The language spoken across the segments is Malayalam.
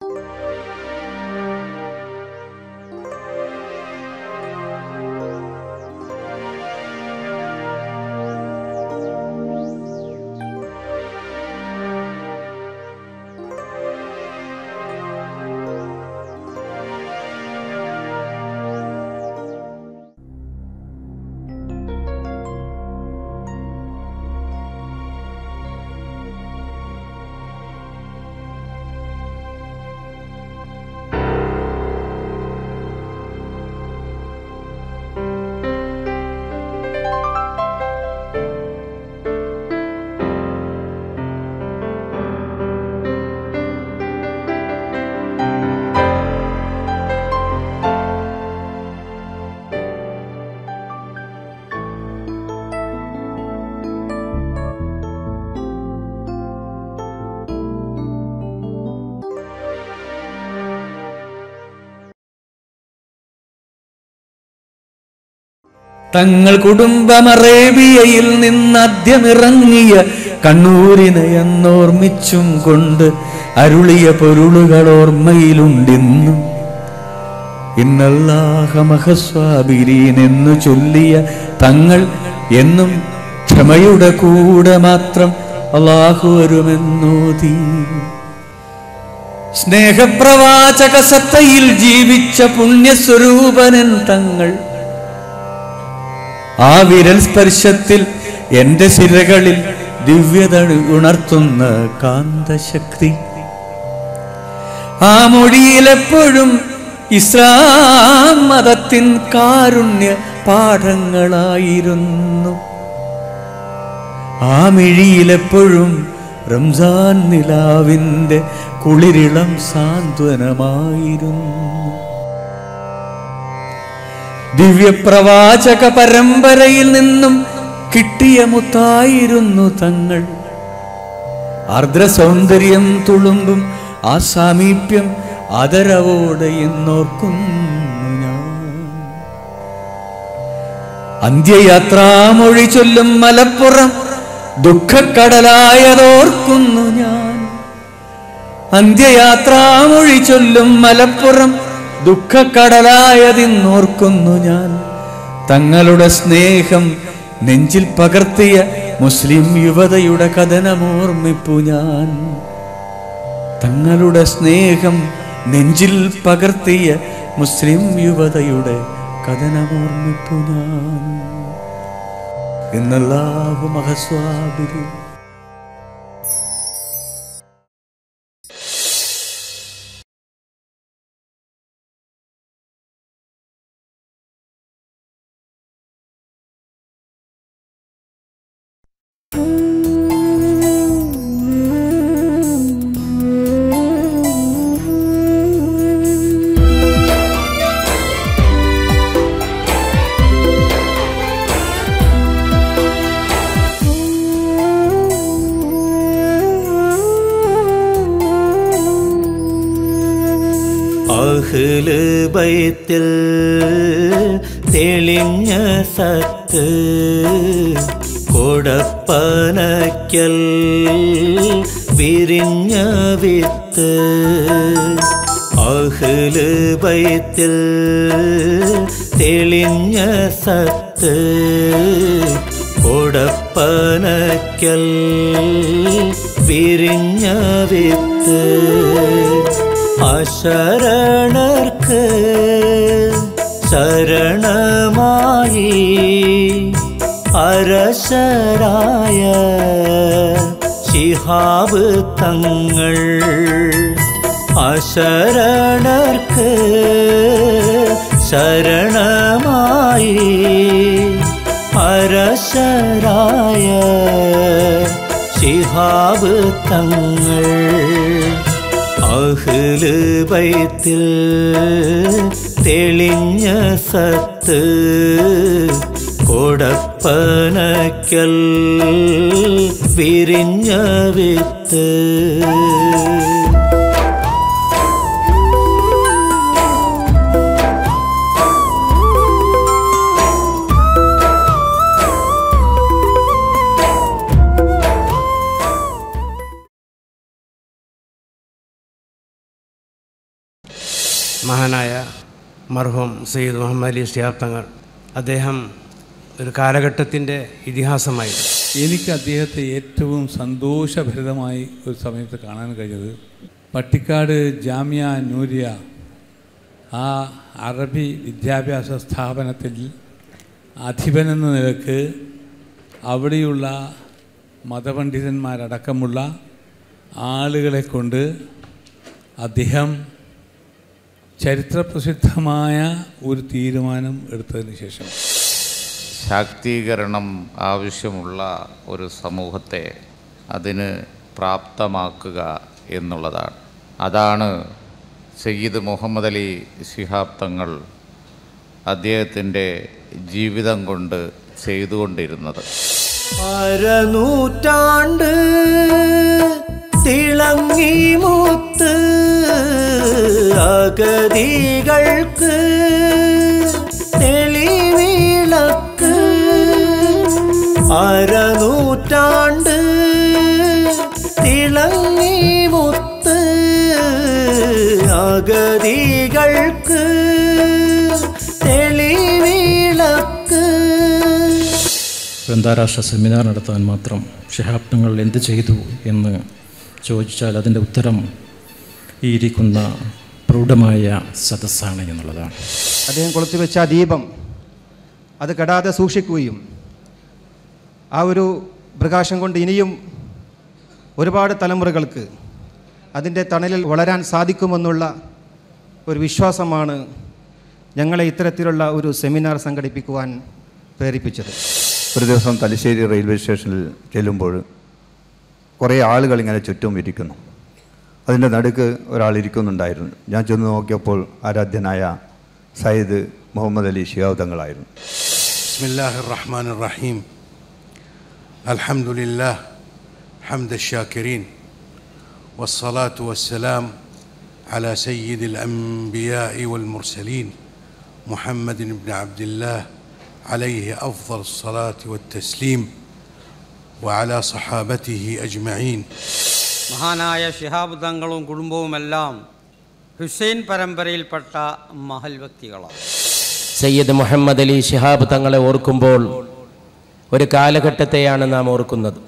you തങ്ങൾ കുടുംബം അറേബ്യയിൽ നിന്നദ്യമിറങ്ങിയ കണ്ണൂരിനെ എന്നോർമ്മിച്ചും കൊണ്ട് അരുളിയ പൊരുളുകൾ ഓർമ്മയിലുണ്ടിന്നും. ഇന്നല്ലാഹമഹസ്വാബിരീനെന്നു ചൊല്ലിയ തങ്ങൾ എന്നും ക്ഷമയുടെ കൂടെ മാത്രം അള്ളാഹു വരുമെന്നോതി സ്നേഹപ്രവാചക സത്തയിൽ ജീവിച്ച പുണ്യസ്വരൂപനൻ തങ്ങൾ ആ വിരൽ സ്പർശത്തിൽ എന്റെ ശിരകളിൽ ദിവ്യത ഉണർത്തുന്ന കാന്തശക്തി. ആ മൊഴിയിലെപ്പോഴും ഇസ്ലാം മതത്തിൻ കാരുണ്യ പാഠങ്ങളായിരുന്നു. ആ മിഴിയിലെപ്പോഴും റംസാൻ നിലാവിന്റെ കുളിരിളം സാന്ത്വനമായിരുന്നു. ദിവ്യപ്രവാചക പരമ്പരയിൽ നിന്നും കിട്ടിയ മുത്തായിരുന്നു തങ്ങൾ. ആർദ്ര സൗന്ദര്യം തുളുമ്പും ആ സാമീപ്യം ആദരവോടെ എന്നോർക്കുന്നു ഞാൻ. അന്ത്യയാത്രാമൊഴി ചൊല്ലും മലപ്പുറം ദുഃഖക്കടലായതോർക്കുന്നു ഞാൻ. അന്ത്യയാത്രാമൊഴി ചൊല്ലും മലപ്പുറം ദുഃഖക്കടലായതിന്നോർക്കുന്നു ഞാൻ. തങ്ങളുടെ സ്നേഹം നെഞ്ചിൽ പകർത്തിയ മുസ്ലിം യുവതയുടെ കഥനമോർമ്മിപ്പു ഞാൻ. തങ്ങളുടെ സ്നേഹം നെഞ്ചിൽ പകർത്തിയ മുസ്ലിം യുവതയുടെ കഥനമോർമ്മിപ്പു ഞാൻ. എന്നല്ലാഹു മഹസ്വാബിരി சரணமாயி அரசராய சிஹாபு தங்கள் அசரணர்க்கு சரணமாயி அரசராய சிஹாபு தங்கள் அகிலு வைத்தில் തെളിഞ്ഞ സത്ത് കൊടപ്പനക്കൽ വിരിഞ്ഞ വിത്ത്. മർഹൂം സയ്യിദ് മുഹമ്മദ് അലി ഷിയാബ് തങ്ങൾ. അദ്ദേഹം ഒരു കാലഘട്ടത്തിന്റെ ഇതിഹാസമായിരുന്നു എനിക്ക് അദ്ദേഹത്തെ ഏറ്റവും സന്തോഷഭരിതമായി ഒരു സമയത്ത് കാണാൻ കഴിഞ്ഞത് പട്ടിക്കാട് ജാമ്യ നൂരിയ ആ അറബി വിദ്യാഭ്യാസ സ്ഥാപനത്തിൽ അധിപനെന്ന നിലയ്ക്ക് അവിടെയുള്ള മതപണ്ഡിതന്മാരടക്കമുള്ള ആളുകളെ കൊണ്ട് അദ്ദേഹം ചരിത്രപ്രസിദ്ധമായ ഒരു തീരുമാനം എടുത്തതിന് ശേഷം. ശാക്തീകരണം ആവശ്യമുള്ള ഒരു സമൂഹത്തെ അതിന് പ്രാപ്തമാക്കുക എന്നുള്ളതാണ്. അതാണ് സയ്യിദ് മുഹമ്മദ് അലി ശിഹാബ് തങ്ങൾ അദ്ദേഹത്തിന്റെ ജീവിതം കൊണ്ട് ചെയ്തുകൊണ്ടിരുന്നത്. അരനൂറ്റാണ്ട് തിളങ്ങി മൂത്ത് അഗതികൾക്ക് തെളിവിളക്ക് അരനൂറ്റാണ്ട് തിളങ്ങി മുത്ത് അഗതികൾക്ക് തെളിവിളക്ക്. അന്താരാഷ്ട്ര സെമിനാർ നടത്താൻ മാത്രം ഷിഹാബ് തങ്ങൾ എന്ത് ചെയ്തു എന്ന് ചോദിച്ചാൽ അതിന്റെ ഉത്തരം ഈ ഇരിക്കുന്ന പ്രൗഢമായ സദസ്സാണ് എന്നുള്ളതാണ് അദ്ദേഹം കൊളുത്തി വെച്ച ആ ദീപം അത് കെടാതെ സൂക്ഷിക്കുകയും ആ ഒരു പ്രകാശം കൊണ്ട് ഇനിയും ഒരുപാട് തലമുറകൾക്ക് അതിന്റെ തണലിൽ വളരാൻ സാധിക്കുമെന്നുള്ള ഒരു വിശ്വാസമാണ് ഞങ്ങളെ ഇത്തരത്തിലുള്ള ഒരു സെമിനാർ സംഘടിപ്പിക്കുവാൻ പ്രേരിപ്പിച്ചത്. ഒരു ദിവസം തലശ്ശേരി റെയിൽവേ സ്റ്റേഷനിൽ ചെല്ലുമ്പോൾ കുറേ ആളുകൾ ഇങ്ങനെ ചുറ്റും ഇരിക്കുന്നു അതിൻ്റെ നടുക്ക് ഒരാൾ ഇരിക്കുന്നുണ്ടായിരുന്നു ഞാൻ ചെന്ന് നോക്കിയപ്പോൾ ആരാധ്യനായ സയ്യിദ് മുഹമ്മദ് അലി ഷിയാബ് തങ്ങളായിരുന്നു بسم الله الرحمن الرحيم الحمد لله حمد الشاكرين والصلاة والسلام على سيد الأنبياء والمرسلين محمد بن عبد الله عليه أفضل الصلاة والتسليم വഅല സഹാബത്തിഹി അജ്മഈൻ മഹാനായ ഷിഹാബ് തങ്ങളും കുടുംബവുമെല്ലാം ഹുസൈൻ പരമ്പരയിൽപ്പെട്ട മഹൽ വ്യക്തികളാണ്. സയ്യിദ് മുഹമ്മദ് അലി ഷിഹാബ് തങ്ങളെ ഓർക്കുമ്പോൾ ഒരു കാലഘട്ടത്തെയാണ് നാം ഓർക്കുന്നത്.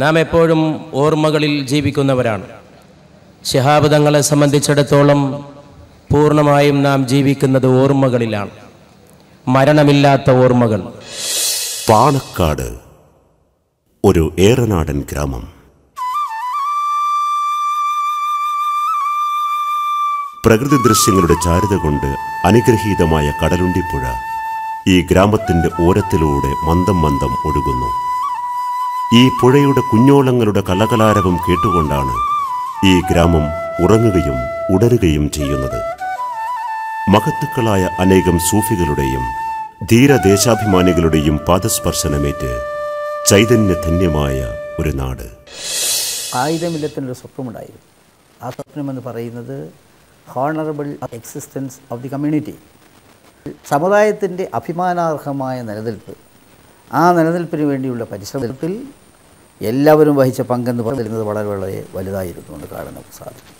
നാം എപ്പോഴും ഓർമ്മകളിൽ ജീവിക്കുന്നവരാണ്. ഷിഹാബ് തങ്ങളെ സംബന്ധിച്ചിടത്തോളം പൂർണമായും നാം ജീവിക്കുന്നത് ഓർമ്മകളിലാണ്. മരണമില്ലാത്ത ഓർമ്മകൾ. പാണക്കാട് ഒരു ഏറനാടൻ ഗ്രാമം. പ്രകൃതി ദൃശ്യങ്ങളുടെ ചാരുത കൊണ്ട് അനുഗ്രഹീതമായ കടലുണ്ടിപ്പുഴ ഈ ഗ്രാമത്തിന്റെ ഓരത്തിലൂടെ മന്ദം മന്ദം ഒഴുകുന്നു. ഈ പുഴയുടെ കുഞ്ഞോളങ്ങളുടെ കലകലാരവം കേട്ടുകൊണ്ടാണ് ഈ ഗ്രാമം ഉറങ്ങുകയും ഉടരുകയും ചെയ്യുന്നത്. മഹത്തുക്കളായ അനേകം സൂഫികളുടെയും ധീരദേശാഭിമാനികളുടെയും പാദസ്പർശനമേറ്റ് ചൈതന്യധന്യമായ ഒരു നാട്. ആയുധമില്ലത്തിനൊരു സ്വപ്നമുണ്ടായിരുന്നു. ആ സ്വപ്നമെന്ന് പറയുന്നത് honourable existence of the community സമുദായത്തിന്റെ അഭിമാനാർഹമായ നിലനിൽപ്പ്. ആ നിലനിൽപ്പിന് വേണ്ടിയുള്ള പരിശ്രമത്തിൽ എല്ലാവരും വഹിച്ച പങ്കെന്ന് പറയുന്നത് വളരെ വളരെ വലുതായിരുന്നു എന്ന് കാണാൻ സാധിക്കും.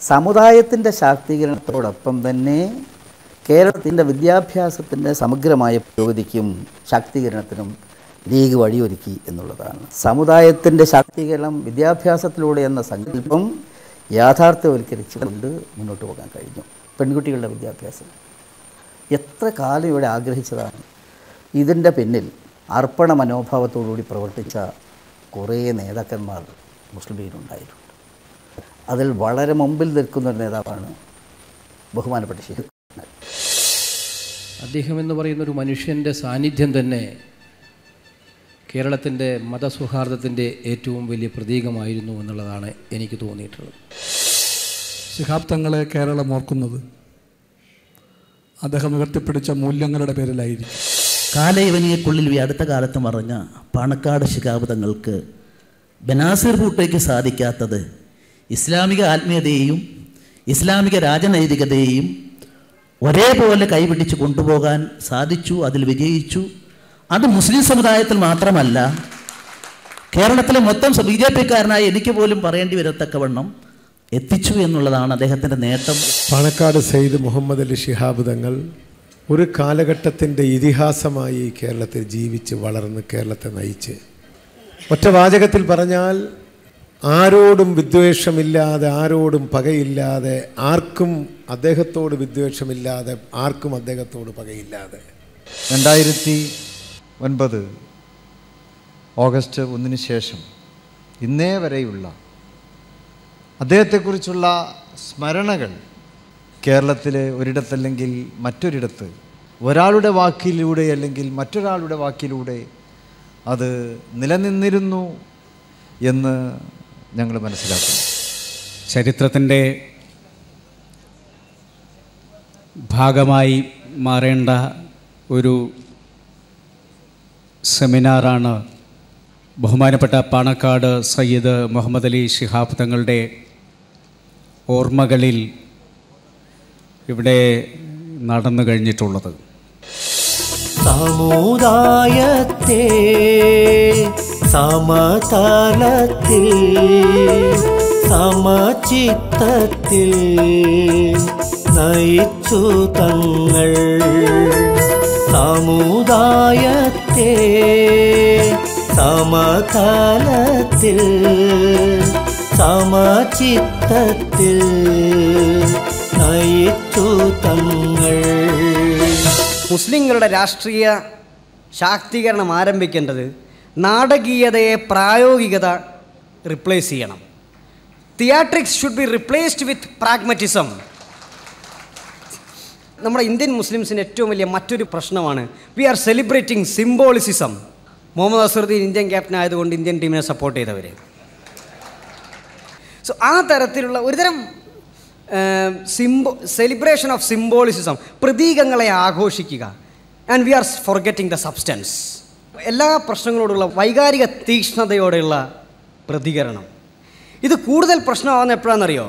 സമുദായത്തിന്റെ ശാക്തീകരണത്തോടൊപ്പം തന്നെ കേരളത്തിന്റെ വിദ്യാഭ്യാസത്തിന്റെ സമഗ്രമായ പുരോഗതിക്കും ശാക്തീകരണത്തിനും ലീഗ് വഴിയൊരുക്കി എന്നുള്ളതാണ്. സമുദായത്തിന്റെ ശാക്തീകരണം വിദ്യാഭ്യാസത്തിലൂടെ എന്ന സങ്കല്പം യാഥാർത്ഥ്യവൽക്കരിച്ചുകൊണ്ട് മുന്നോട്ട് പോകാൻ കഴിഞ്ഞു. പെൺകുട്ടികളുടെ വിദ്യാഭ്യാസം. എത്ര കാലം ഇവിടെ ആഗ്രഹിച്ചതാണ്. ഇതിന്റെ പിന്നിൽ അർപ്പണ മനോഭാവത്തോടുകൂടി പ്രവർത്തിച്ച കുറേ നേതാക്കന്മാർ മുസ്ലിം ലീഗിനുണ്ടായിട്ടുണ്ട് അതിൽ വളരെ മുമ്പിൽ നിൽക്കുന്ന ഒരു നേതാവാണ് ബഹുമാനപ്പെട്ട ശേഖർ അദ്ദേഹം എന്ന് പറയുന്ന ഒരു മനുഷ്യന്റെ സാന്നിധ്യം തന്നെ കേരളത്തിന്റെ മതസൗഹാർദ്ദത്തിന്റെ ഏറ്റവും വലിയ പ്രതീകമായിരുന്നു എന്നുള്ളതാണ് എനിക്ക് തോന്നിയിട്ടുള്ളത്. ശിഹാബ് തങ്ങളെ കേരളം ഓർക്കുന്നത് അദ്ദേഹം ഉയർത്തിപ്പിടിച്ച മൂല്യങ്ങളുടെ പേരിലായിരിക്കും. കാലയവനിയെക്കുള്ളിൽ ഈ അടുത്ത കാലത്ത് മറഞ്ഞ പാണക്കാട് ശിഹാബ് തങ്ങൾക്ക് ബനാസിർ കൂട്ടേക്ക് സാധിക്കാത്തത് ഇസ്ലാമിക ആത്മീയതയെയും ഇസ്ലാമിക രാജനൈതികതയെയും ഒരേപോലെ കൈപിടിച്ച് കൊണ്ടുപോകാൻ സാധിച്ചു അതിൽ വിജയിച്ചു. അത് മുസ്ലിം സമുദായത്തിൽ മാത്രമല്ല കേരളത്തിലെ മൊത്തം ബി ജെ പിക്കാരനായ എനിക്ക് പോലും പറയേണ്ടി വരത്തക്കവണ്ണം എത്തിച്ചു എന്നുള്ളതാണ് അദ്ദേഹത്തിന്റെ നേട്ടം. പണക്കാട് സെയ്ദ് മുഹമ്മദ് അലി ഷിഹാബ് തങ്ങൾ ഒരു കാലഘട്ടത്തിന്റെ ഇതിഹാസമായി കേരളത്തിൽ ജീവിച്ച് വളർന്ന് കേരളത്തെ നയിച്ച്. ഒറ്റ വാചകത്തിൽ പറഞ്ഞാൽ ആരോടും വിദ്വേഷമില്ലാതെ ആരോടും പകയില്ലാതെ ആർക്കും അദ്ദേഹത്തോട് വിദ്വേഷമില്ലാതെ ആർക്കും അദ്ദേഹത്തോട് പകയില്ലാതെ. രണ്ടായിരത്തി ഒൻപത് ഓഗസ്റ്റ് ഒന്നിന് ശേഷം ഇന്നേ വരെയുള്ള അദ്ദേഹത്തെക്കുറിച്ചുള്ള സ്മരണകൾ കേരളത്തിലെ ഒരിടത്തല്ലെങ്കിൽ മറ്റൊരിടത്ത് ഒരാളുടെ വാക്കിലൂടെ അല്ലെങ്കിൽ മറ്റൊരാളുടെ വാക്കിലൂടെ അത് നിലനിന്നിരുന്നു എന്ന് ഞങ്ങൾ മനസ്സിലാക്കുന്നു. ചരിത്രത്തിന്റെ ഭാഗമായി മാറേണ്ട ഒരു സെമിനാറാണ് ബഹുമാനപ്പെട്ട പാണക്കാട് സയ്യിദ് മുഹമ്മദ് അലി ഷിഹാബ് തങ്ങളുടെ ഓർമ്മകളിൽ ഇവിടെ നടന്നു കഴിഞ്ഞിട്ടുള്ളത്. സമുദായത്തെ സമതലത്തിൽ സമചിത്തത്തിൽ നയിച്ചു തങ്ങൾ. സമുദായത്തെ സമതലത്തിൽ സമചിത്തത്തിൽ നയിച്ചു തങ്ങൾ. മുസ്ലിങ്ങളുടെ രാഷ്ട്രീയ ശാക്തീകരണം ആരംഭിക്കേണ്ടത് നാടകീയതയെ പ്രായോഗികത റിപ്ലേസ് ചെയ്യണം. Theatrics should be replaced with pragmatism നമ്മുടെ ഇന്ത്യൻ മുസ്ലിംസിന് ഏറ്റവും വലിയ മറ്റൊരു പ്രശ്നമാണ്. We are celebrating symbolism Muhammad Azharuddin Indian captain ആയതുകൊണ്ട് ഇന്ത്യൻ ടീമിനെ സപ്പോർട്ട് ചെയ്തവർ സോ ആ തരത്തിലുള്ള ഒരുതരം സിംബോ സെലിബ്രേഷൻ ഓഫ് സിംബോളിസിസം പ്രതീകങ്ങളെ ആഘോഷിക്കുക. And we are forgetting the substance എല്ലാ പ്രശ്നങ്ങളോടുള്ള വൈകാരിക തീക്ഷ്ണതയോടെയുള്ള പ്രതികരണം. ഇത് കൂടുതൽ പ്രശ്നമാകുന്ന എപ്പോഴാണെന്നറിയോ?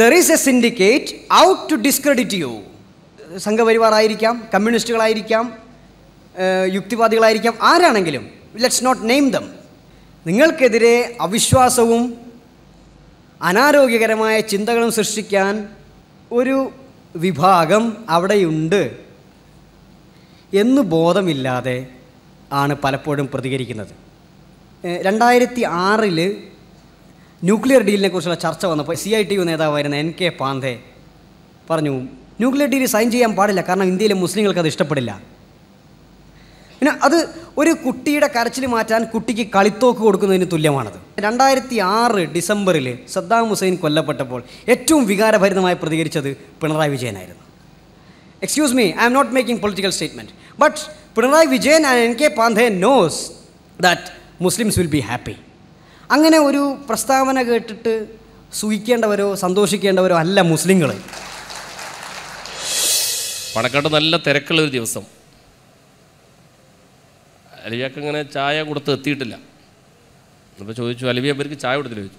There is a syndicate out to discredit you സംഘപരിവാറായിരിക്കാം കമ്മ്യൂണിസ്റ്റുകളായിരിക്കാം യുക്തിവാദികളായിരിക്കാം ആരാണെങ്കിലും ലെറ്റ്സ് നോട്ട് നെയിം ദം നിങ്ങൾക്കെതിരെ അവിശ്വാസവും അനാരോഗ്യകരമായ ചിന്തകളും സൃഷ്ടിക്കാൻ ഒരു വിഭാഗം അവിടെയുണ്ട് എന്ന് ബോധമില്ലാതെ ആണ് പലപ്പോഴും പ്രതികരിക്കുന്നത്. രണ്ടായിരത്തി ആറിൽ ന്യൂക്ലിയർ ഡീലിനെ കുറിച്ചുള്ള ചർച്ച വന്നപ്പോൾ സി ഐ ടി യു നേതാവായിരുന്ന എൻ കെ പാന്തേ പറഞ്ഞു ന്യൂക്ലിയർ ഡീൽ സൈൻ ചെയ്യാൻ പാടില്ല. കാരണം ഇന്ത്യയിലെ മുസ്ലിങ്ങൾക്ക് അത് ഇഷ്ടപ്പെടില്ല. പിന്നെ അത് ഒരു കുട്ടിയുടെ കരച്ചിൽ മാറ്റാൻ കുട്ടിക്ക് കളിത്തോക്ക് കൊടുക്കുന്നതിന് തുല്യമാണത്. രണ്ടായിരത്തി ആറ് ഡിസംബറിൽ സദ്ദാം ഹുസൈൻ കൊല്ലപ്പെട്ടപ്പോൾ ഏറ്റവും വികാരഭരിതമായി പ്രതികരിച്ചത് Pinarayi വിജയനായിരുന്നു. Excuse me I'm not making political statement but Pinarayi Vijayan and N K Pandhe knows that Muslims will be happy അങ്ങനെ ഒരു പ്രസ്താവന കേട്ടിട്ട് സുഖിക്കേണ്ടവരോ സന്തോഷിക്കേണ്ടവരോ അല്ല മുസ്ലിങ്ങൾ പണക്കാട്ട് നല്ല തിരക്കുള്ളൊരു ദിവസം. അലിയാക്ക് ഇങ്ങനെ ചായ കൊടുത്ത് എത്തിയിട്ടില്ല. അപ്പോൾ ചോദിച്ചു അലിവിയ അവർക്ക് ചായ കൊടുത്തില്ല? ചോദിച്ചു.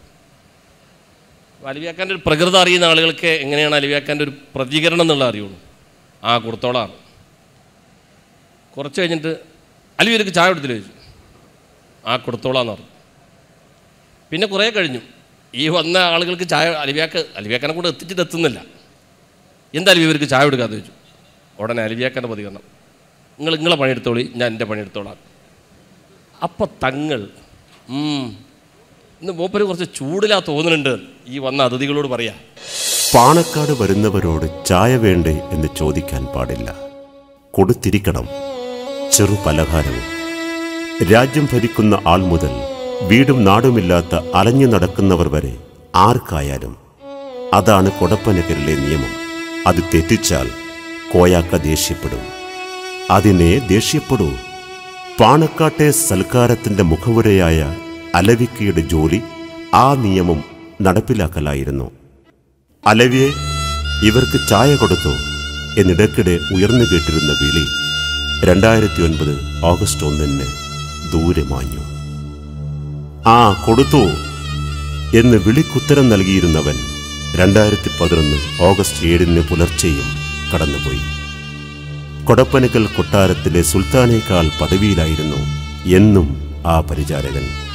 അലിവിയാക്കാന്റെ ഒരു പ്രകൃതം അറിയുന്ന ആളുകൾക്ക് എങ്ങനെയാണ് അലിവിയാക്കാന്റെ ഒരു പ്രതികരണം എന്നുള്ള അറിയുള്ളൂ. ആ കൊടുത്തോളാം. കുറച്ച് കഴിഞ്ഞിട്ട് അലിവിയർക്ക് ചായ കൊടുത്തില്ല? ചോദിച്ചു. ആ കൊടുത്തോളാന്ന് പറഞ്ഞു. പിന്നെ കുറേ കഴിഞ്ഞു. ഈ വന്ന ആളുകൾക്ക് ചായ അലിവിയാക്ക് അലിവിയാക്കാനെ കൂടെ എത്തിച്ചിട്ട് എത്തുന്നില്ല. എന്താ അലിവി അവർക്ക് ചായ കൊടുക്കാതെ? ചോദിച്ചു. ഉടനെ അലിവിയാക്കന്റെ പ്രതികരണം നിങ്ങൾ നിങ്ങളെ പണിയെടുത്തോളി ഞാൻ എന്റെ പണിയെടുത്തോളാം. അപ്പം തങ്ങൾ ഇന്ന് മൂപ്പര് കുറച്ച് ചൂടിലാ തോന്നുന്നുണ്ട് ഈ വന്ന അതിഥികളോട് പറയാം പാണക്കാട് വരുന്നവരോട് ചായ വേണ്ടേ എന്ന് ചോദിക്കാൻ പാടില്ല. കൊടുത്തിരിക്കണം. ചെറു പലഹാരവും. രാജ്യം ഭരിക്കുന്ന ആൾ മുതൽ വീടും നാടുമില്ലാത്ത അലഞ്ഞു നടക്കുന്നവർ വരെ ആർക്കായാലും അതാണ് കൊടപ്പനഗരിലെ നിയമം. അത് തെറ്റിച്ചാൽ കോയാക്ക ദേഷ്യപ്പെടും. അതിനെ ദേഷ്യപ്പെടൂ. പാണക്കാട്ടെ സൽക്കാരത്തിന്റെ മുഖവുരയായ അലവിക്കയുടെ ജോലി ആ നിയമം നടപ്പിലാക്കലായിരുന്നു. അലവിയെ ഇവർക്ക് ചായ കൊടുത്തു എന്നിടയ്ക്കിടെ ഉയർന്നു കേട്ടിരുന്ന വിളി രണ്ടായിരത്തി ഒൻപത് ഓഗസ്റ്റ് ഒന്നിന് ദൂരെ മാഞ്ഞു. ആ കൊടുത്തു എന്ന് വിളിക്കുത്തരം നൽകിയിരുന്നവൻ രണ്ടായിരത്തി പതിനൊന്ന് ഓഗസ്റ്റ് ഏഴിന് പുലർച്ചെയും കടന്നുപോയി. കൊടപ്പനക്കൽ കൊട്ടാരത്തിലെ സുൽത്താനേക്കാൾ പദവിയിലായിരുന്നു എന്നും ആ പരിചാരകൻ.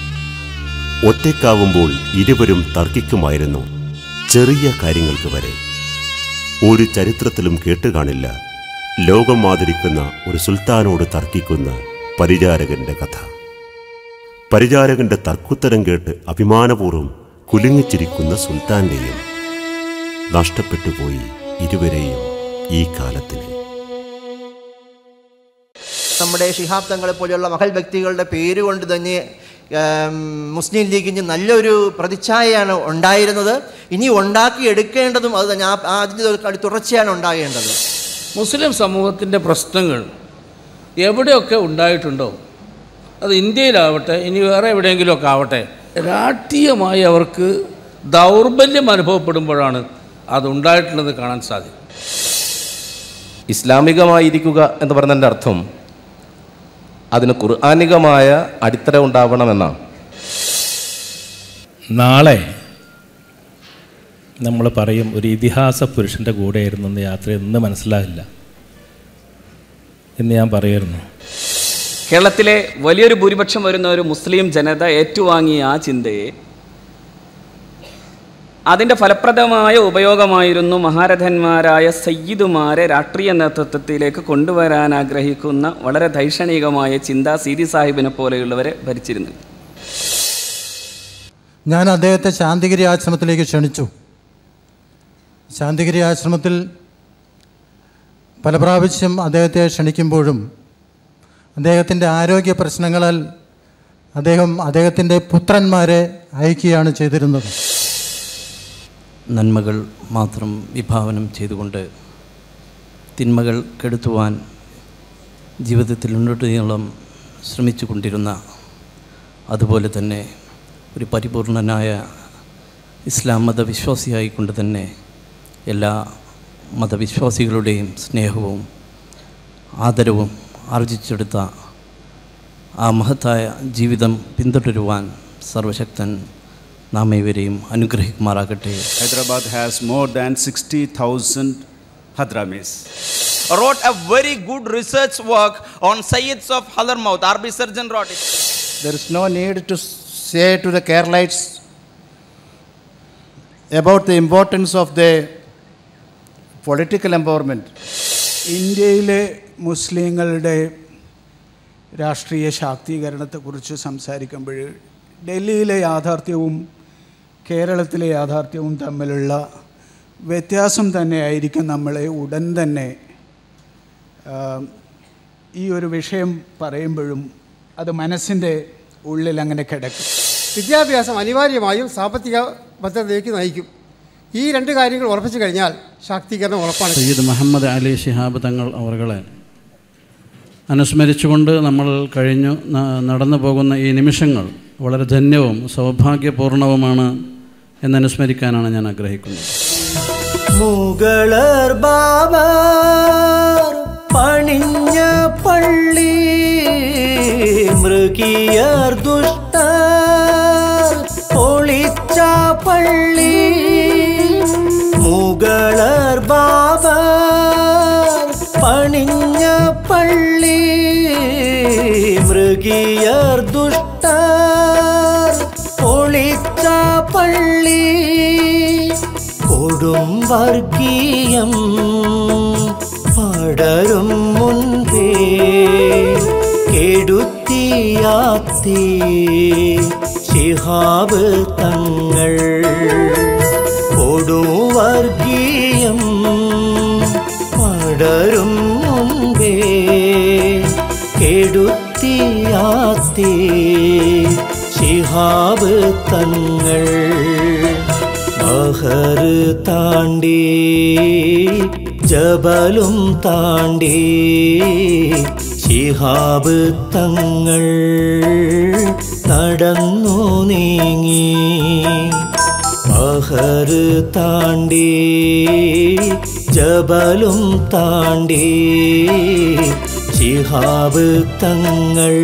ഒറ്റക്കാവുമ്പോൾ ഇരുവരും തർക്കിക്കുമായിരുന്നു ചെറിയ കാര്യങ്ങൾക്ക് വരെ. ഒരു ചരിത്രത്തിലും കേട്ടുകാണില്ല. ലോകം ആദരിക്കുന്ന ഒരു സുൽത്താനോട് തർക്കിക്കുന്ന പരിചാരകന്റെ കഥ. പരിചാരകന്റെ തർക്കുത്തരം കേട്ട് അഭിമാനപൂർവം കുലുങ്ങിച്ചിരിക്കുന്ന സുൽത്താന്റെയും നഷ്ടപ്പെട്ടുപോയി ഇരുവരെയും. ഈ കാലത്തിന് നമ്മുടെ ശിഹാബ് തങ്ങളെ പോലെയുള്ള മഹൽ വ്യക്തികളുടെ പേരുകൊണ്ട് തന്നെ മുസ്ലിം ലീഗിന് നല്ലൊരു പ്രതിച്ഛായയാണ് ഉണ്ടായിരുന്നത്. ഇനി ഉണ്ടാക്കിയെടുക്കേണ്ടതും അത് തന്നെ അതിന്റെ തുടർച്ചയാണ് ഉണ്ടാകേണ്ടത്. മുസ്ലിം സമൂഹത്തിന്റെ പ്രശ്നങ്ങൾ എവിടെയൊക്കെ ഉണ്ടായിട്ടുണ്ടോ അത് ഇന്ത്യയിലാവട്ടെ ഇനി വേറെ എവിടെയെങ്കിലുമൊക്കെ ആവട്ടെ രാഷ്ട്രീയമായി അവർക്ക് ദൗർബല്യം അനുഭവപ്പെടുമ്പോഴാണ് അതുണ്ടായിട്ടുള്ളത് കാണാൻ സാധിക്കും. ഇസ്ലാമികമായിരിക്കുക എന്ന് പറഞ്ഞതിന്റെ അർത്ഥം അതിന് ഖുർആാനികമായ അടിത്തറ ഉണ്ടാവണമെന്നാണ്. നാളെ നമ്മൾ പറയും ഒരു ഇതിഹാസ പുരുഷന്റെ കൂടെയായിരുന്നു ഇന്ന് യാത്ര എന്ന് മനസ്സിലാകില്ല. എന്ന് ഞാൻ പറയായിരുന്നു കേരളത്തിലെ വലിയൊരു ഭൂരിപക്ഷം വരുന്ന ഒരു മുസ്ലിം ജനത ഏറ്റുവാങ്ങിയ ആ ചിന്തയെ അതിന്റെ ഫലപ്രദമായ ഉപയോഗമായിരുന്നു മഹാരഥന്മാരായ സയ്യിദുമാരെ രാഷ്ട്രീയ നേതൃത്വത്തിലേക്ക് കൊണ്ടുവരാൻ ആഗ്രഹിക്കുന്ന വളരെ ധൈഷണികമായ ചിന്ത സീതി സാഹിബിനെ പോലെയുള്ളവരെ ഭരിച്ചിരുന്നത്. ഞാൻ അദ്ദേഹത്തെ ശാന്തിഗിരി ആശ്രമത്തിലേക്ക് ക്ഷണിച്ചു. ശാന്തിഗിരി ആശ്രമത്തിൽ പല പ്രാവശ്യം അദ്ദേഹത്തെ ക്ഷണിക്കുമ്പോഴും അദ്ദേഹത്തിന്റെ ആരോഗ്യ പ്രശ്നങ്ങളാൽ അദ്ദേഹം അദ്ദേഹത്തിന്റെ പുത്രന്മാരെ അയക്കുകയാണ് ചെയ്തിരുന്നത്. നന്മകൾ മാത്രം വിഭാവനം ചെയ്തുകൊണ്ട് തിന്മകൾ കെടുത്തുവാൻ ജീവിതത്തിൽ മുന്നോട്ടുനീളം ശ്രമിച്ചു കൊണ്ടിരുന്ന അതുപോലെ തന്നെ ഒരു പരിപൂർണനായ ഇസ്ലാം മതവിശ്വാസിയായിക്കൊണ്ട് തന്നെ എല്ലാ മതവിശ്വാസികളുടെയും സ്നേഹവും ആദരവും ആർജിച്ചെടുത്ത ആ മഹത്തായ ജീവിതം പിന്തുടരുവാൻ സർവശക്തൻ നാം ഇവരെയും അനുഗ്രഹിക്കുമാറാകട്ടെ Hyderabad has more than 60,000 Hadramis. wrote a very good research work on Sayyids of Hadramaut. RB Surgeon wrote it. There is no need to say to the Keralites about the importance of the political empowerment. ഇന്ത്യയിലെ മുസ്ലിങ്ങളുടെ രാഷ്ട്രീയ ശാക്തീകരണത്തെക്കുറിച്ച് സംസാരിക്കുമ്പോൾ ഡൽഹിയിലെ യാഥാർത്ഥ്യവും കേരളത്തിലെ യാഥാർത്ഥ്യവും തമ്മിലുള്ള വ്യത്യാസം തന്നെയായിരിക്കും നമ്മളെ ഉടൻ തന്നെ ഈ ഒരു വിഷയം പറയുമ്പോഴും അത് മനസ്സിന്റെ ഉള്ളിൽ അങ്ങനെ കിടക്കും. വിദ്യാഭ്യാസം അനിവാര്യമായും സാമ്പത്തിക ഭദ്രതയിലേക്ക് നയിക്കും. ഈ രണ്ട് കാര്യങ്ങൾ ഉറപ്പിച്ചു കഴിഞ്ഞാൽ ശാക്തീകരണം ഉറപ്പാണ്. സയ്യിദ് മുഹമ്മദ് അലി ശിഹാബ് തങ്ങൾ അവകളെ അനുസ്മരിച്ചുകൊണ്ട് നമ്മൾ കഴിഞ്ഞു നടന്നു പോകുന്ന ഈ നിമിഷങ്ങൾ വളരെ ധന്യവും സൗഭാഗ്യപൂർണവുമാണ്. എന്നനുസ്മരിക്കാനാണ് ഞാൻ ആഗ്രഹിക്കുന്നത്. മുകളർ ബാബ പണിഞ്ഞ പള്ളി മൃഗീയർ ദുഷ്ട പൊളിച്ച പള്ളി. മുകളർ ബാബ പണിഞ്ഞ പള്ളി മൃഗീയർ പള്ളി കൊടും വർഗീയം പടരും മുൻപേ കെടുത്തിയാത്തി ശിഹാബ് തങ്ങൾ കൊടും വർഗീയം പടരും മുൻപേ കെടുത്തിയാത്തി ശിഹാബ് തങ്ങൾ ബഹർ താണ്ടി ജബലും താണ്ടി ശിഹാബ് തങ്ങൾ നടന്നു നീങ്ങി. ബഹർ താണ്ടി ജബലും താണ്ടി ശിഹാബ് തങ്ങൾ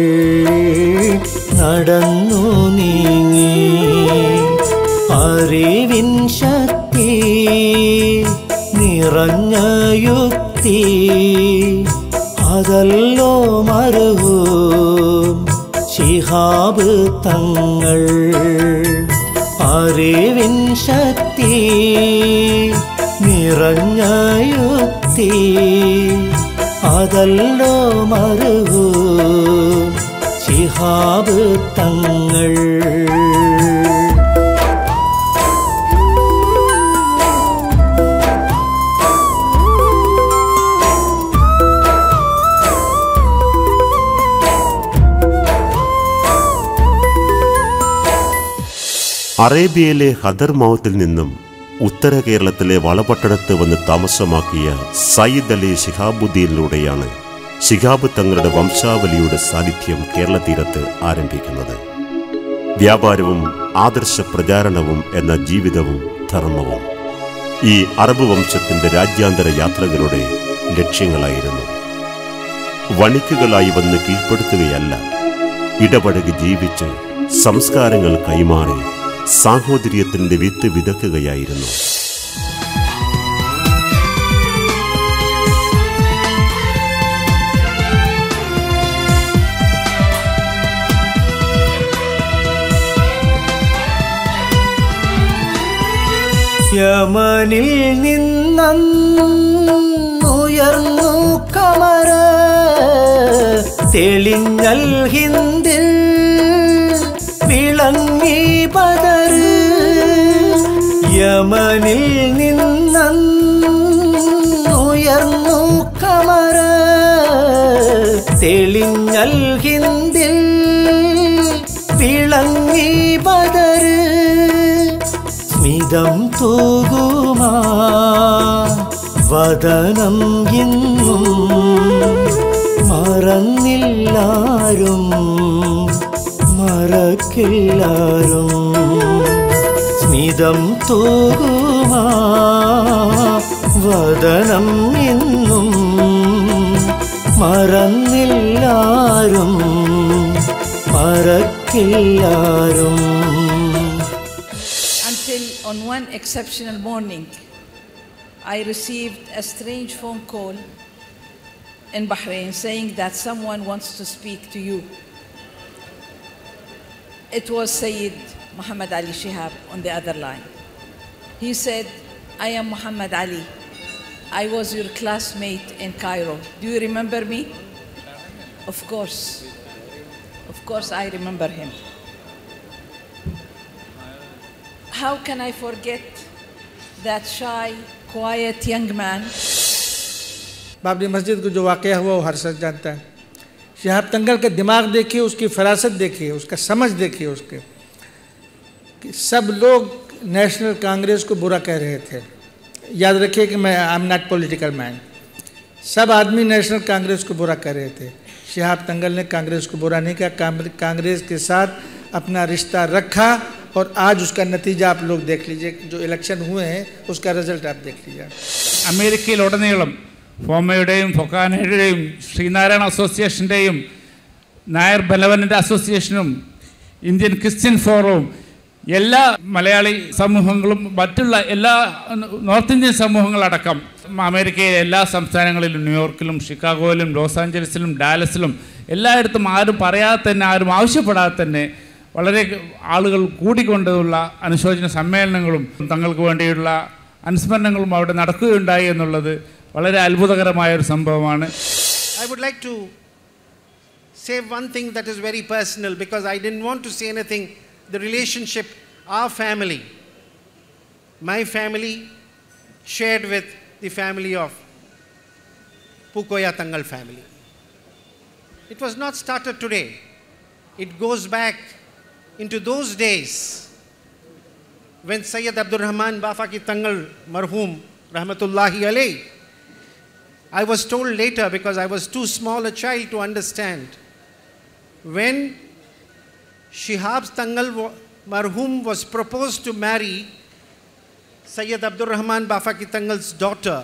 നടന്നു നീങ്ങി. അറിവിൻ ശക്തി നിറഞ്ഞ യുക്തി അതല്ലോ മറുവും. ശിഹാബ് തങ്ങൾ അറിവിൻ ശക്തി നിറഞ്ഞ യുക്തി അതല്ലോ മറുകൂ ശിഹാബ് തങ്ങൾ അറേബ്യയിലെ ഹദർമൗത്തിൽ നിന്നും ഉത്തര കേരളത്തിലെ വളപട്ടണത്ത് വന്ന് താമസമാക്കിയ സയ്യിദ് അലി ശിഹാബുദ്ദീനിലൂടെയാണ് ശിഹാബ് തങ്ങളുടെ വംശാവലിയുടെ സാന്നിധ്യം കേരള തീരത്ത് ആരംഭിക്കുന്നത്. വ്യാപാരവും ആദർശ പ്രചാരണവും എന്ന ജീവിതവും ധർമ്മവും ഈ അറബ് വംശത്തിന്റെ രാജ്യാന്തര യാത്രകളുടെ ലക്ഷ്യങ്ങളായിരുന്നു. വണിക്കുകളായി വന്ന് കീഴ്പ്പെടുത്തുകയല്ല ഇടപഴകി ജീവിച്ച് സംസ്കാരങ്ങൾ കൈമാറി സാഹോദര്യത്തിന്റെ വിത്ത് വിതക്കുകയായിരുന്നു. യമനിൽ നിന്നുയർന്നു കമര തെളിഞ്ഞൽ ഹിന്ദിൽ വിളങ്ങി പതറ്. യമനിൽ നിന്നുയർന്നു കമര തെളിഞ്ഞൽ ഹിന്ദിൽ പതറ്. സ്മിതം തൂകുമാ വദനം സ്മിതം തൂകുമാ വദനം ഇന്നും മറന്നില്ലാരും മറക്കില്ലാരും Until on one exceptional morning, I received a strange phone call in Bahrain saying that someone wants to speak to you. It was Sayyid Muhammad Ali Shihab on the other line. He said, I am Muhammad Ali. I was your classmate in Cairo. Do you remember me? Of course. Of course, I remember him. How can I forget that shy, quiet young man Babri मस्जिद को जो वाक़ हुआ वो हर शख्स जानता है शहाब तंगल का दिमाग देखिए उसकी फरासत देखिए उसका समझ देखिए उसके कि सब लोग नेशनल कांग्रेस को बुरा कह रहे थे याद रखिए कि मैं I am not political man सब आदमी नेशनल कांग्रेस को बुरा कर रहे थे शहाब तंगल ने कांग्रेस को बुरा नहीं किया कांग्रे- कांग्रेस के साथ अपना रिश्ता रखा और आज उसका नतीजा आप लोग देख लीजिए जो इलेक्शन हुए हैं उसका रिजल्ट आप देख लीजिए അമേരിക്കയിലുടനീളം ഫോമയുടെയും ഫൊക്കാനയുടെയും ശ്രീനാരായണ അസോസിയേഷൻ്റെയും നായർ ബലവനൻ്റെ അസോസിയേഷനും ഇന്ത്യൻ ക്രിസ്ത്യൻ ഫോറവും എല്ലാ മലയാളി സമൂഹങ്ങളും മറ്റുള്ള എല്ലാ നോർത്ത് ഇന്ത്യൻ സമൂഹങ്ങളടക്കം അമേരിക്കയിലെ എല്ലാ സംസ്ഥാനങ്ങളിലും ന്യൂയോർക്കിലും ഷിക്കാഗോയിലും ലോസ് ആഞ്ചലസിലും ഡാലസിലും എല്ലായിടത്തും ആരും പറയാതെ തന്നെ ആരും ആവശ്യപ്പെടാതെ തന്നെ വളരെ ആളുകൾ കൂടിക്കൊണ്ടുള്ള അനുശോചന സമ്മേളനങ്ങളും തങ്ങൾക്ക് വേണ്ടിയുള്ള അനുസ്മരണങ്ങളും അവിടെ നടക്കുകയുണ്ടായി എന്നുള്ളത് വളരെ അത്ഭുതകരമായ ഒരു സംഭവമാണ് I would like to say one thing that is very personal because I didn't want to say anything. The relationship, our family, my family shared with the family of Pukoya Tangal family. It was not started today. It goes back into those days when Sayyid Abdul Rahman Bafaki Tangal marhum rahmatullahi alayh I was told later because I was too small a child to understand. When Shihab Tangal Marhum was proposed to marry Sayyid Abdul Rahman Bafaki Tangal's daughter,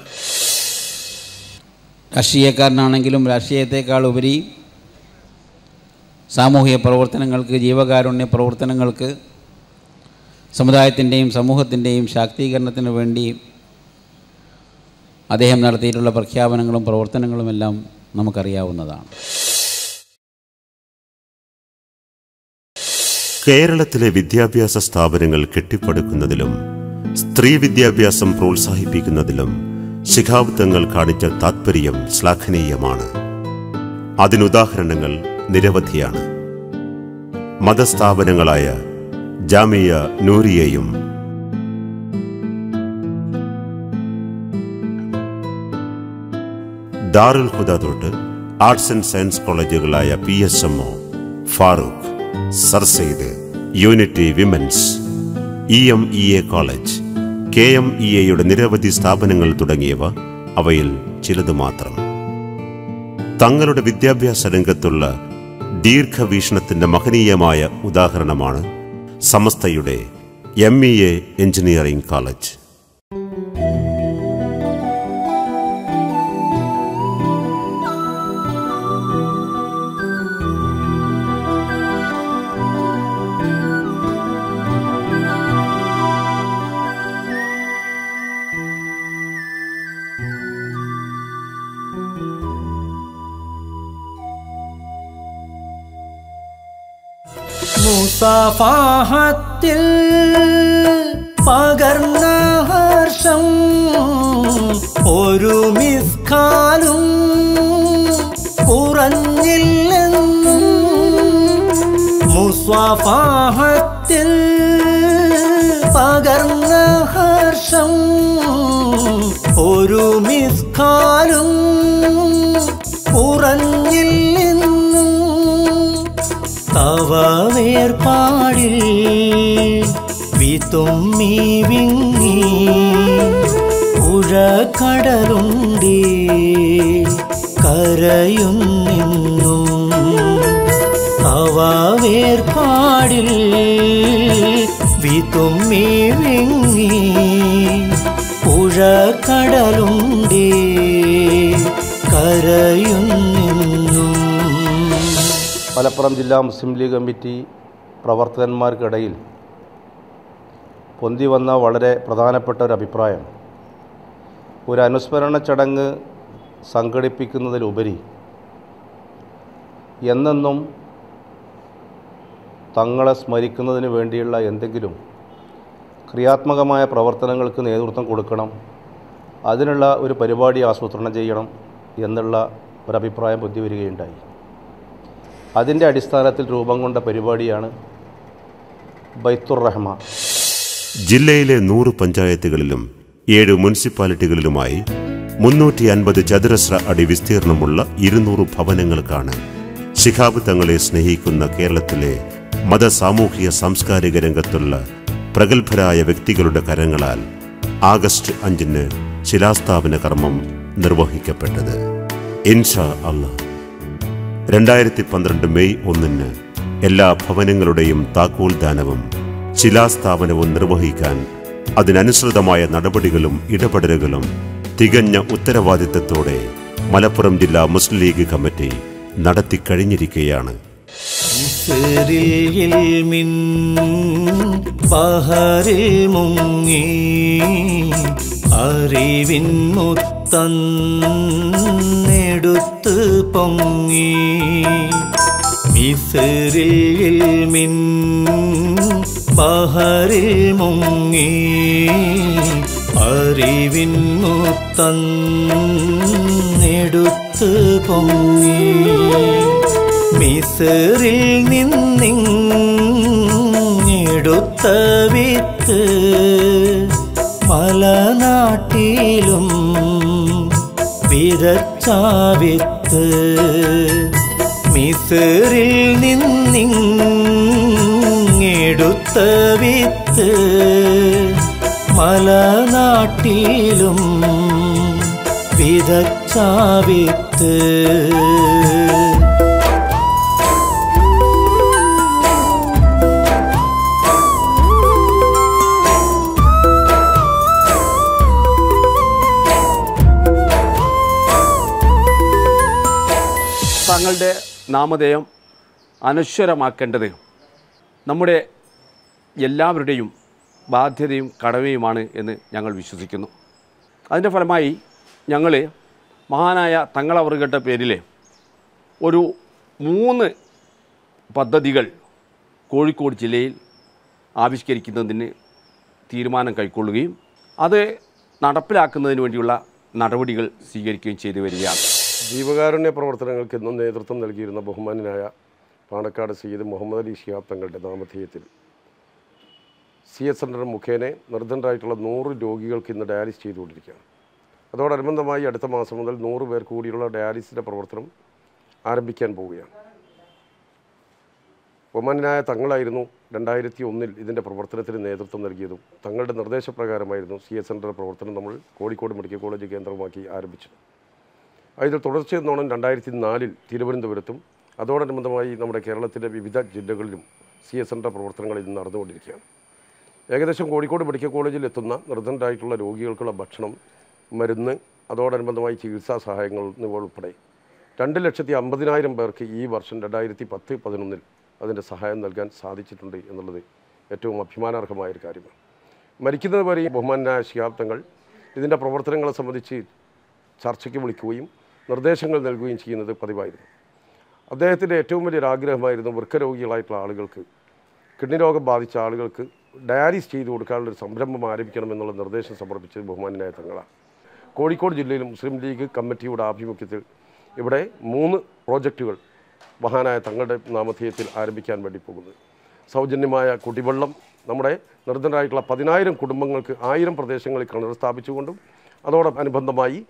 രാഷ്ട്രീയക്കാരനാണെങ്കിലും രാഷ്ട്രീയത്തെക്കാൾ ഉപരി സാമൂഹിക പ്രവർത്തനങ്ങൾക്ക് ജീവകാരുണ്യ പ്രവർത്തനങ്ങൾക്ക് സമുദായത്തിന്റെയും സമൂഹത്തിന്റെയും ശാക്തീകരണത്തിന് വേണ്ടി അദ്ദേഹം നടത്തിയിട്ടുള്ള പ്രഖ്യാപനങ്ങളും പ്രവർത്തനങ്ങളുമെല്ലാം നമുക്കറിയാവുന്നതാണ്. കേരളത്തിലെ വിദ്യാഭ്യാസ സ്ഥാപനങ്ങൾ കെട്ടിപ്പടുക്കുന്നതിലും സ്ത്രീ വിദ്യാഭ്യാസം പ്രോത്സാഹിപ്പിക്കുന്നതിലും ശിഖാബ് തങ്ങൾ കാണിച്ച താത്പര്യം ശ്ലാഘനീയമാണ്. അതിനുദാഹരണങ്ങൾ നിരവധിയാണ്. മതസ്ഥാപനങ്ങളായ ജാമിയ നൂരിയയും ദാറുൽ ഹുദ തൊട്ട് arts and science കോളേജുകളായ P S M O Farook Sir Syed unity women's E M E A college K M E എയുടെ നിരവധി സ്ഥാപനങ്ങൾ തുടങ്ങിയവ അവയിൽ ചിലത് മാത്രം. തങ്ങളുടെ വിദ്യാഭ്യാസ രംഗത്തുള്ള ദീർഘവീക്ഷണത്തിന്റെ മഹനീയമായ ഉദാഹരണമാണ് സമസ്തയുടെ M E A engineering college മുസാഫാഹത്തിൽ പകർന്ന ഹർഷം ഒരു മിസ്കാലും കുറഞ്ഞില്ലെന്നും മുസ്വാഫാഹത്തിൽ പകർന്ന ഹർഷം ഒരു മിസ്കാലും കുറഞ്ഞില്ലെന്നും വേർപാടിൽ വിതുമ്മി വിങ്ങി ഉഴക്കടലുണ്ടേ കരയുന്നെന്നും തവ വേർപാടിൽ വിതുമ്മി വിങ്ങി ഉഴക്കടലുണ്ടേ കരയുന്നെന്നും മലപ്പുറം ജില്ലാ മുസ്ലിം ലീഗ് കമ്മിറ്റി പ്രവർത്തകന്മാർക്കിടയിൽ പൊന്തി വന്ന വളരെ പ്രധാനപ്പെട്ട ഒരു അഭിപ്രായം. ഒരു അനുസ്മരണ ചടങ്ങ് സംഘടിപ്പിക്കുന്നതിലുപരി എന്നെന്നും തങ്ങളെ സ്മരിക്കുന്നതിന് വേണ്ടിയുള്ള എന്തെങ്കിലും ക്രിയാത്മകമായ പ്രവർത്തനങ്ങൾക്ക് നേതൃത്വം കൊടുക്കണം അതിനുള്ള ഒരു പരിപാടി ആസൂത്രണം ചെയ്യണം എന്നുള്ള ഒരഭിപ്രായം പൊന്തി വരികയുണ്ടായി. അതിന്റെ അടിസ്ഥാനത്തിൽ രൂപം കൊണ്ട പരിപാടിയാണ് ബൈത്തുർ റഹ്മ ജില്ലയിലെ നൂറ് പഞ്ചായത്തുകളിലും ഏഴ് മുനിസിപ്പാലിറ്റികളിലുമായി മുന്നൂറ്റി അൻപത് ചതുരശ്ര അടി വിസ്തീർണമുള്ള ഇരുന്നൂറ് ഭവനങ്ങൾക്കാണ് ശിഖാബ് തങ്ങളെ സ്നേഹിക്കുന്ന കേരളത്തിലെ മത സാമൂഹിക സാംസ്കാരിക രംഗത്തുള്ള പ്രഗത്ഭരായ വ്യക്തികളുടെ കരങ്ങളാൽ ആഗസ്റ്റ് അഞ്ചിന് ശിലാസ്ഥാപന കർമ്മം നിർവഹിക്കപ്പെട്ടത്. ഇൻഷാ അള്ളാഹ് രണ്ടായിരത്തി പന്ത്രണ്ട് മെയ് ഒന്നിന് എല്ലാ ഭവനങ്ങളുടെയും താക്കോൽ ദാനവും ശിലാസ്ഥാപനവും നിർവഹിക്കാൻ അതിനനുസൃതമായ നടപടികളും ഇടപെടലുകളും തികഞ്ഞ ഉത്തരവാദിത്തത്തോടെ മലപ്പുറം ജില്ലാ മുസ്ലിം ലീഗ് കമ്മിറ്റി നടത്തിക്കഴിഞ്ഞിരിക്കുകയാണ് മുങ്ങി അറിവിൻ മുത്തന്നെടുത്ത് പൊങ്ങി. മിസറിൽ മിൻ പഹറിൽ മുങ്ങി. അറിവിൻ മുത്തന്നെടുത്ത് പൊങ്ങി. മിസറിൽ നിന്നിങ്ങെടുത്ത വിത്ത് മലനാട്ടിലും നാട്ടിലും വിത്ത് മിസറിൽ നിന്നിങ്ങെടുത്ത വിത്ത് മലനാട്ടിലും വിതച്ച തങ്ങളുടെ നാമധേയം അനശ്വരമാക്കേണ്ടത് നമ്മുടെ എല്ലാവരുടെയും ബാധ്യതയും കടമയുമാണ് എന്ന് ഞങ്ങൾ വിശ്വസിക്കുന്നു. അതിന്റെ ഫലമായി ഞങ്ങൾ മഹാനായ തങ്ങളവർഗട്ട പേരിലെ ഒരു മൂന്ന് പദ്ധതികൾ കോഴിക്കോട് ജില്ലയിൽ ആവിഷ്കരിക്കുന്നതിന് തീരുമാനം കൈക്കൊള്ളുകയും അത് നടപ്പിലാക്കുന്നതിന് വേണ്ടിയുള്ള നടപടികൾ സ്വീകരിക്കുകയും ചെയ്തു വരികയാണ്. ജീവകാരുണ്യ പ്രവർത്തനങ്ങൾക്ക് ഇന്നും നേതൃത്വം നൽകിയിരുന്ന ബഹുമാനായ പാണക്കാട് സയ്യിദ് മുഹമ്മദ് അലി ഷിഹാബ് തങ്ങളുടെ നാമധേയത്തിൽ സി എസ് സെന്റർ മുഖേന നിർദ്ധനരായിട്ടുള്ള നൂറ് രോഗികൾക്ക് ഇന്ന് ഡയാലിസ് ചെയ്തുകൊണ്ടിരിക്കുകയാണ്. അതോടനുബന്ധമായി അടുത്ത മാസം മുതൽ നൂറ് പേർ കൂടിയുള്ള ഡയാലിസിന്റെ പ്രവർത്തനം ആരംഭിക്കാൻ പോവുകയാണ്. ബഹുമാനായ തങ്ങളായിരുന്നു രണ്ടായിരത്തി ഒന്നിൽ ഇതിന്റെ പ്രവർത്തനത്തിന് നേതൃത്വം നൽകിയതും തങ്ങളുടെ നിർദ്ദേശപ്രകാരമായിരുന്നു സി എസ് സെന്റർ പ്രവർത്തനം നമ്മൾ കോഴിക്കോട് മെഡിക്കൽ കോളേജ് കേന്ദ്രമാക്കി ആരംഭിച്ചത്. അതിൽ തുടർച്ചയെന്നോണം രണ്ടായിരത്തി നാലിൽ തിരുവനന്തപുരത്തും അതോടനുബന്ധമായി നമ്മുടെ കേരളത്തിലെ വിവിധ ജില്ലകളിലും സി എസ് എന്റെ പ്രവർത്തനങ്ങൾ ഇന്ന് നടന്നുകൊണ്ടിരിക്കുകയാണ്. ഏകദേശം കോഴിക്കോട് മെഡിക്കൽ കോളേജിൽ എത്തുന്ന നിർദ്ധനരായിട്ടുള്ള രോഗികൾക്കുള്ള ഭക്ഷണം മരുന്ന് അതോടനുബന്ധമായി ചികിത്സാ സഹായങ്ങൾ എന്നിവ ഉൾപ്പെടെ രണ്ട് ലക്ഷത്തി അമ്പതിനായിരം പേർക്ക് ഈ വർഷം രണ്ടായിരത്തി പത്ത് പതിനൊന്നിൽ അതിന്റെ സഹായം നൽകാൻ സാധിച്ചിട്ടുണ്ട് എന്നുള്ളത് ഏറ്റവും അഭിമാനാർഹമായ ഒരു കാര്യമാണ്. മരിക്കുന്നത് വരെയും ബഹുമാനായ ശിഹാബ്ദങ്ങൾ ഇതിന്റെ പ്രവർത്തനങ്ങളെ സംബന്ധിച്ച് ചർച്ചയ്ക്ക് വിളിക്കുകയും നിർദ്ദേശങ്ങൾ നൽകുകയും ചെയ്യുന്നത് പതിവായിരുന്നു. അദ്ദേഹത്തിന്റെ ഏറ്റവും വലിയൊരു ആഗ്രഹമായിരുന്നു വൃക്കരോഗികളായിട്ടുള്ള ആളുകൾക്ക് കിഡ്നി രോഗം ബാധിച്ച ആളുകൾക്ക് ഡയാലിസ് ചെയ്തു കൊടുക്കാനുള്ള ഒരു സംരംഭം ആരംഭിക്കണമെന്നുള്ള നിർദ്ദേശം സമർപ്പിച്ചത് ബഹുമാനായ തങ്ങളാണ്. കോഴിക്കോട് ജില്ലയിൽ മുസ്ലിം ലീഗ് കമ്മിറ്റിയുടെ ആഭിമുഖ്യത്തിൽ ഇവിടെ മൂന്ന് പ്രോജക്റ്റുകൾ മഹാനായ തങ്ങളുടെ നാമധേയത്തിൽ ആരംഭിക്കാൻ വേണ്ടി പോകുന്നത്. സൗജന്യമായ കുടിവെള്ളം നമ്മുടെ നിർദ്ധനരായിട്ടുള്ള പതിനായിരം കുടുംബങ്ങൾക്ക് ആയിരം പ്രദേശങ്ങളിൽ കിണർ സ്ഥാപിച്ചുകൊണ്ടും അതോടനുബന്ധമായി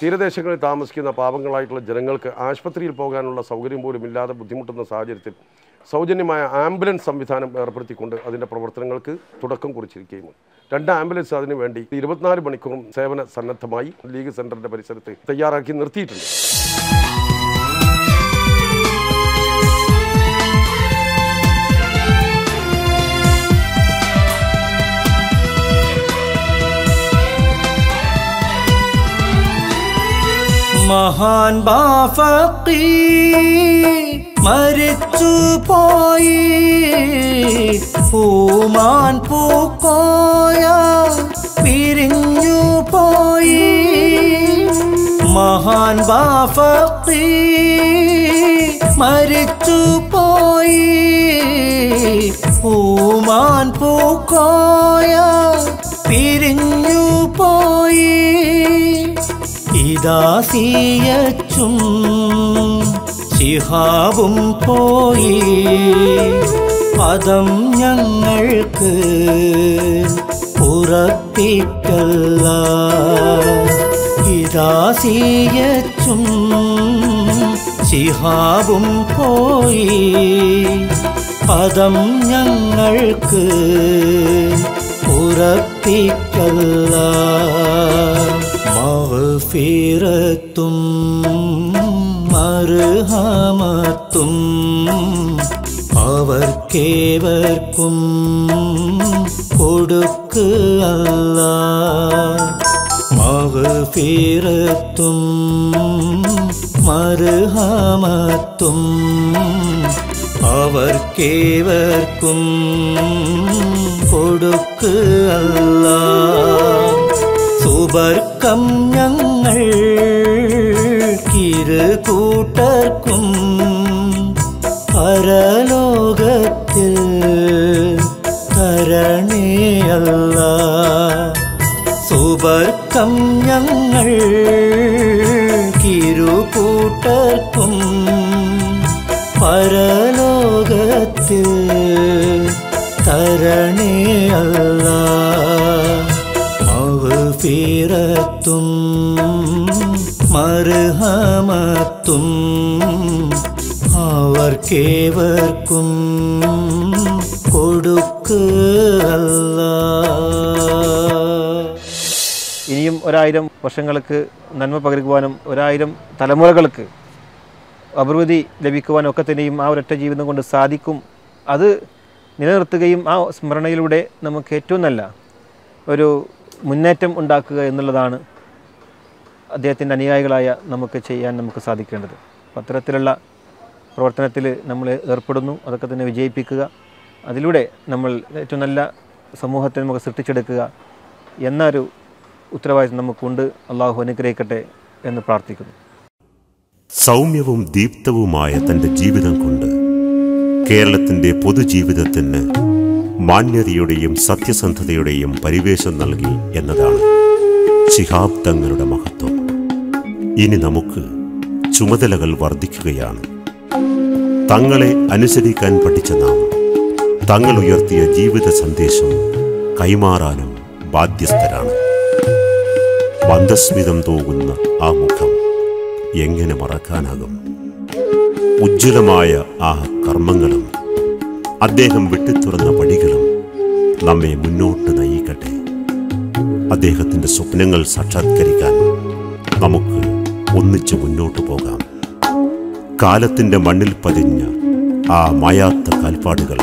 തീരദേശങ്ങളിൽ താമസിക്കുന്ന പാവങ്ങളായിട്ടുള്ള ജനങ്ങൾക്ക് ആശുപത്രിയിൽ പോകാനുള്ള സൗകര്യം പോലും ഇല്ലാതെ ബുദ്ധിമുട്ടുന്ന സാഹചര്യത്തിൽ സൗജന്യമായ ആംബുലൻസ് സംവിധാനം ഏർപ്പെടുത്തിക്കൊണ്ട് അതിന്റെ പ്രവർത്തനങ്ങൾക്ക് തുടക്കം കുറിച്ചിരിക്കുകയുമാണ് രണ്ട് ആംബുലൻസ് അതിനു വേണ്ടി ഇരുപത്തിനാല് മണിക്കൂറും സേവന സന്നദ്ധമായി ലീഗ് സെന്ററിന്റെ പരിസരത്ത് തയ്യാറാക്കി നിർത്തിയിട്ടുണ്ട്. മഹാൻ ബാഫക്കി മരിച്ചു പോയി. പൂമാൻ പൂക്കോയ പിരിഞ്ഞു പോയി. മഹാൻ ബാഫക്കി മരിച്ചു പോയി. പൂമാൻ പൂക്കോയ പിരിഞ്ഞു പോയി. ഇദാസിയച്ചും ശിഹാവും പോയി. പദം ഞങ്ങൾക്ക് ഉറപ്പിക്കല്ല ഇദാസിയച്ചും ശിഹാവും പോയി. പദം ഞങ്ങൾക്ക് ഉറപ്പിക്കല്ല മഗ്ഫിറത്തും മർഹമത്തും അവർക്കേവർക്കും കൊടുക്ക് അല്ല മഗ്ഫിറത്തും മർഹമത്തും അവർക്കേവർക്കും കൊടുക്ക് അല്ല സുബർക്കം ഞങ്ങൾ കിരുകൂട്ടർക്കും പരലോകത്തിൽ തരണേയല്ല. സുവർക്കം ഞങ്ങൾ കിരുകൂട്ടർക്കും മഗ്ഫിറത്തും മർഹമത്തും അവർക്കേവർക്കും കൊടുക്ക് ഇനിയും ഒരായിരം വർഷങ്ങൾക്ക് നന്മ പകരുവാനും ഒരായിരം തലമുറകൾക്ക് അഭിവൃദ്ധി ലഭിക്കുവാനും ഒക്കെ തന്നെയും ആ ഒരൊറ്റ ജീവിതം കൊണ്ട് സാധിക്കും. അത് നിലനിർത്തുകയും ആ സ്മരണയിലൂടെ നമുക്ക് ഏറ്റവും നല്ല ഒരു മുന്നേറ്റം ഉണ്ടാക്കുക എന്നുള്ളതാണ് അദ്ദേഹത്തിന്റെ അനുയായികളായ നമുക്ക് ചെയ്യാൻ നമുക്ക് സാധിക്കേണ്ടത്. പത്രത്തിലുള്ള അത്തരത്തിലുള്ള പ്രവർത്തനത്തിൽ നമ്മൾ ഏർപ്പെടുന്നു അതൊക്കെ തന്നെ വിജയിപ്പിക്കുക. അതിലൂടെ നമ്മൾ ഏറ്റവും നല്ല സമൂഹത്തെ നമുക്ക് സൃഷ്ടിച്ചെടുക്കുക എന്നൊരു ഉത്തരവാദിത്വം നമുക്കുണ്ട്. അള്ളാഹു അനുഗ്രഹിക്കട്ടെ എന്ന് പ്രാർത്ഥിക്കുന്നു. സൗമ്യവും ദീപ്തവുമായ തന്റെ ജീവിതം കൊണ്ട് കേരളത്തിന്റെ പൊതുജീവിതത്തിന് മാന്യതയുടെയും സത്യസന്ധതയുടെയും പരിവേഷം നൽകി എന്നതാണ് ശിഹാബ് തങ്ങളുടെ മഹത്വം. ഇനി നമുക്ക് ചുമതലകൾ വർദ്ധിക്കുകയാണ്. തങ്ങളെ അനുസരിക്കാൻ പഠിച്ച നാം തങ്ങൾ ഉയർത്തിയ ജീവിത സന്ദേശം കൈമാറാനും ബാധ്യസ്ഥരാണ്. വന്ദസ്മിതം തോകുന്ന ആ മുഖം എങ്ങനെ മറക്കാനാകും? ഉജ്ജ്വലമായ ആ കർമ്മങ്ങളും അദ്ദേഹം വെട്ടിത്തുറന്ന പടികളും നമ്മെ മുന്നോട്ട് നയിക്കട്ടെ. അദ്ദേഹത്തിന്റെ സ്വപ്നങ്ങൾ സാക്ഷാത്കരിക്കാൻ നമുക്ക് ഒന്നിച്ച് മുന്നോട്ട് പോകാം. കാലത്തിന്റെ മണ്ണിൽ പതിഞ്ഞ ആ മായാത്ത കാൽപ്പാടുകൾ